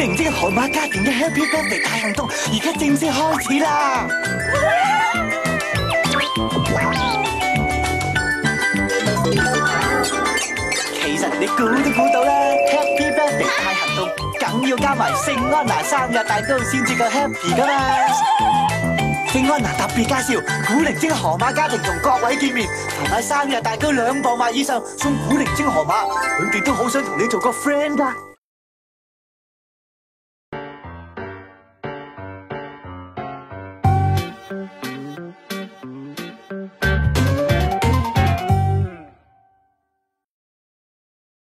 古灵精嘅河马家庭嘅 Happy b i r t h d a y 大行动，而家正式开始啦！其实你估都估到啦，Happy b i r t h d a y 大行动，梗要加埋圣安娜生日蛋糕先至够 happy 噶嘛。圣安娜特别介绍，古灵精嘅河马家庭同各位见面，同埋生日蛋糕两磅万以上，送古灵精河马，佢哋都好想同你做个 friend 噶。